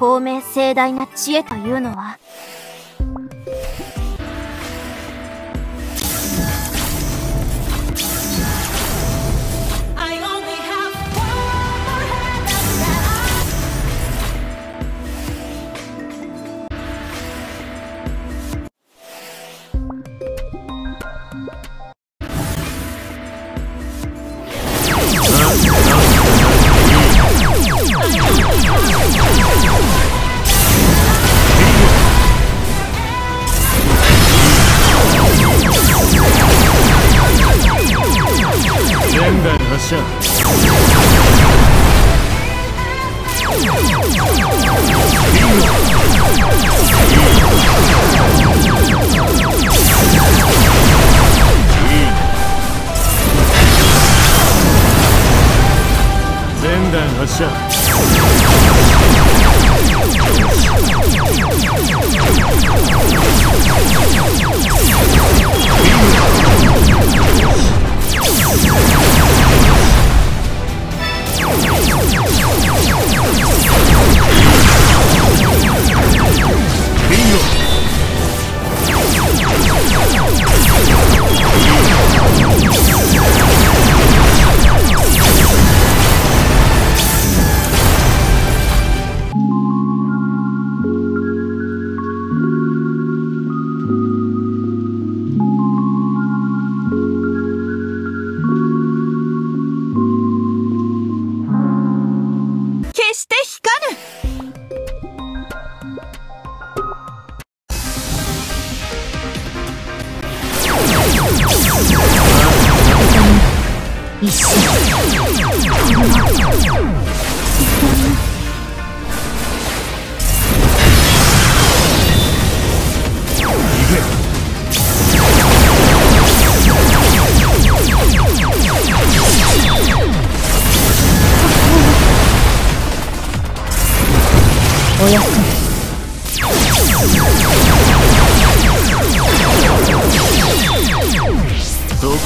公明盛大な知恵というのは、myself. 一瞬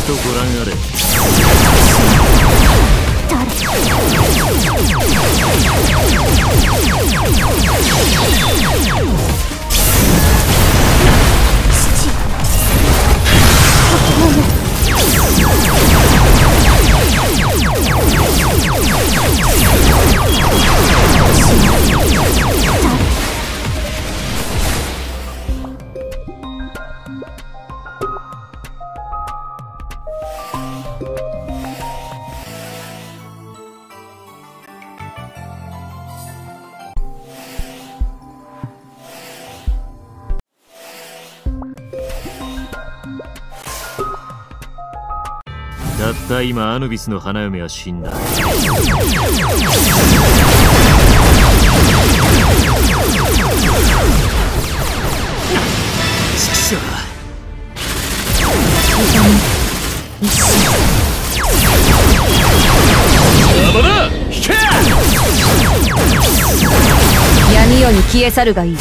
おご覧あれ。倒たった今アヌビスの花嫁は死んだ。畜生闇夜に消え去るがいい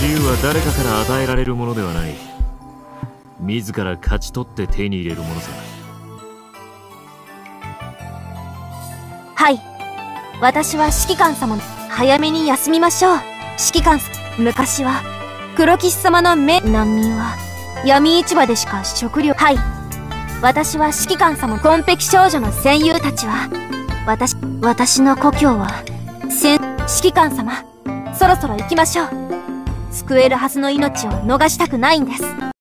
自由は誰かから与えられるものではない。自ら勝ち取って手に入れるものさ。はい。私は指揮官様の早めに休みましょう。指揮官昔は黒騎士様の目難民は闇市場でしか食料はい。私は指揮官様紺碧少女の戦友たちは私私の故郷は戦指揮官様。そろそろ行きましょう。救えるはずの命を逃したくないんです。